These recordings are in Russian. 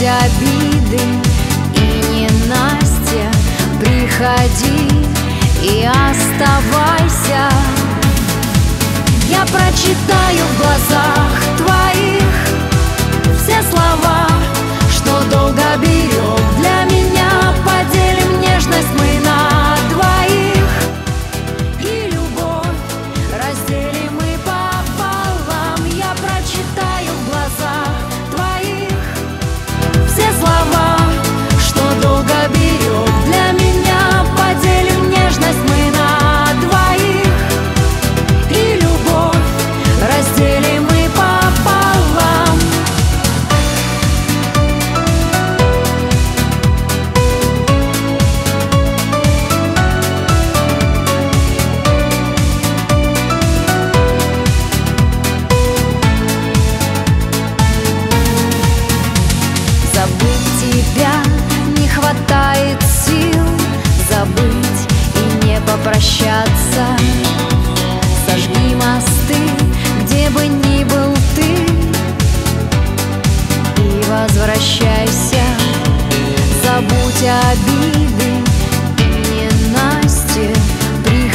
Забыть обиды и ненастья Приходи и оставайся. Я прочитаю в глазах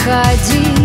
и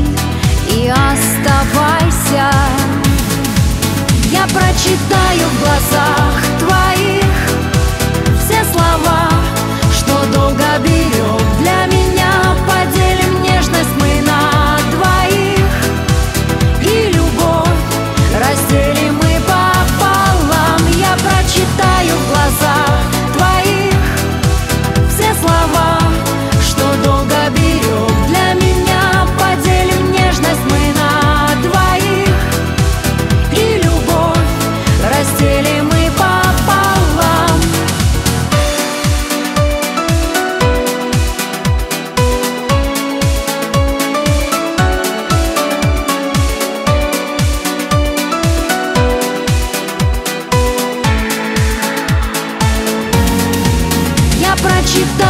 した